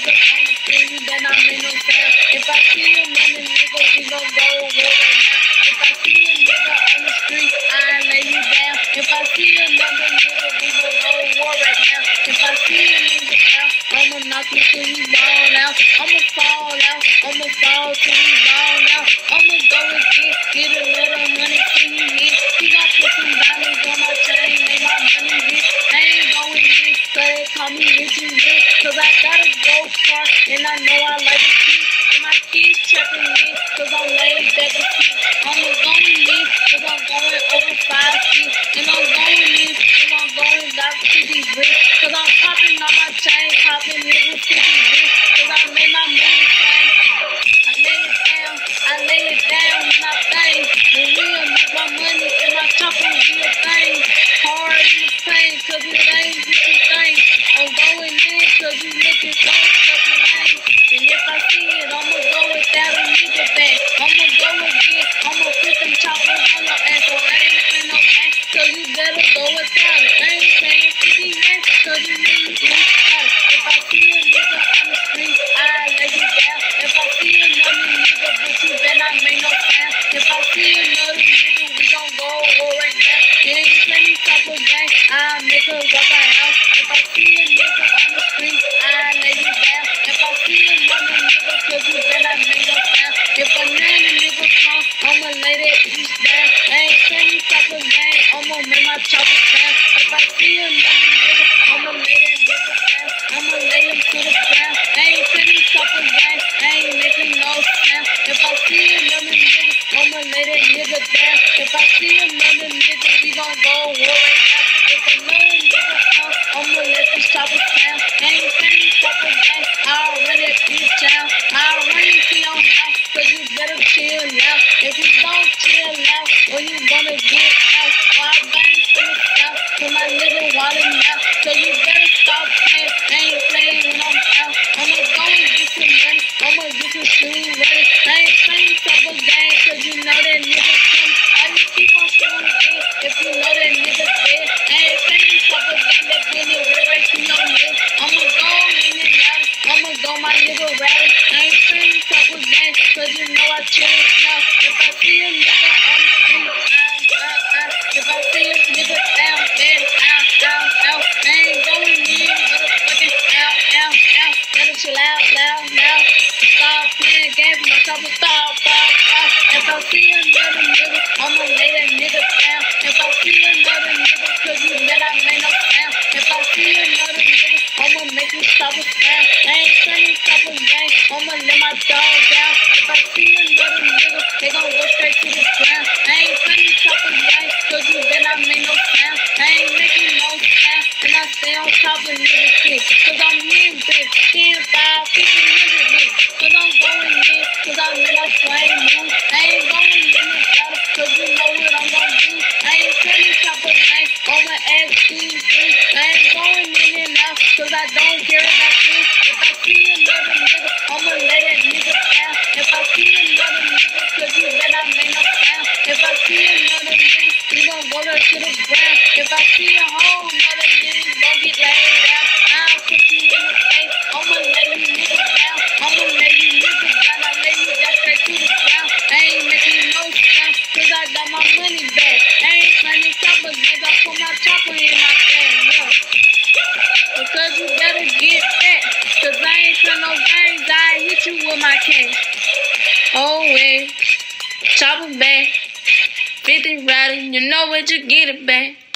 nigga on the city, then I'm in no fair. If I see another nigga, we gon' go over If I see a nigga on the street, I lay you down. If I see another nigga, we gon' go war right now. If I see a nigga out, I'ma knock you till you ball out. I'ma fall out, I'ma fall till you ball out. I'ma go and get, get a little money till you hit. You got put some diamonds on my chain, make my money hit. I ain't going in, so they call me rich. Cause I got a go car, and I know I like it cheap. And my kids checking me, cause I'm laid back and cheap. I'ma go leave, cause I'm going over five feet. And I'm going leave, cause I'm going back to these bricks. Cause you looking so fucking lame. And if I see it, I'ma go without a nigga back. I'ma go again, I'ma put them choppers on your ass. So I ain't paying no bank, cause you better go without it. I ain't paying 50 rent, cause you got it. If I see a nigga on the street, I lay you down. If I see another nigga, bitch, you better not make no sound. If I see another nigga, we gon' go right now. It ain't plenty type of gang, I make walk her house. If I I'ma lay that piece down. I ain't plenty type of gang, I'ma make my chopper sound. If I see another nigga, I'ma lay that nigga down. I'ma lay him to the ground. Making no. If I see nigga, I'ma lay that nigga down. If I see another nigga, we gon' go war right now. If you don't chill now, or you gonna get out. I bang from the south, to my nigga wallet now. So you better stop playing, I ain't playing when I'm out. I'ma go and get some money, I'ma get some shoes ready. I ain't playing type of game, cause you know that nigga come. How you keep on showing it if you know that I'ma my nigga. I ain't playing type of game, cause you know I chill now. If I see a nigga on the street, I, I, I, if I see a nigga down, then out, out, out. I ain't going in, motherfucking out, out, out. Better chill out, loud, loud. Stop playing games, my chopper stop, stop, stop. If I see another nigga, I'ma lay that nigga down. If I see another nigga, cause you bet I made no sound. If I see another nigga, I'ma make you stop a sound. I'ma let my dog down. If I see another nigga, they gon' go straight to the ground. I ain't turning top of gang, cause you bet I made no sound. I ain't making no sound, and I stay on top of niggas shit. Cause I'm in bitch, 10, 5, 50, 100 bitch. Cause I'm going in, cause I'm in my flame mood. I ain't going in the battle, cause you know what I'm gonna do. I ain't top of gang, I'ma ask you. I ain't going in and out, cause I don't care about you. Cause I to to got my money back. I ain't playing choppers, nigga, I put my chopper in my yeah. Because you better get back. Cause I ain't playing no games. I hit you with my cash. Oh, wait. Chopper back. 50 riding. You know what you get it back.